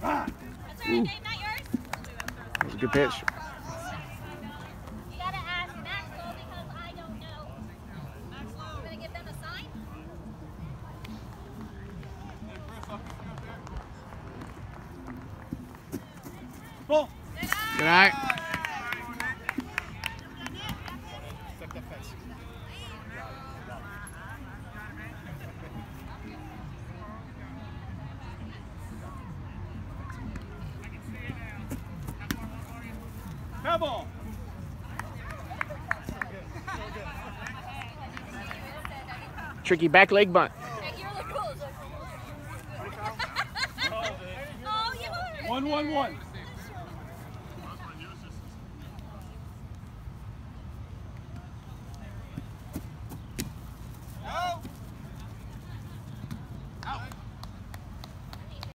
That's Dave. That was a good pitch. You gotta ask Maxwell because I Come. Tricky back leg bunt. One, one, one. No. Out.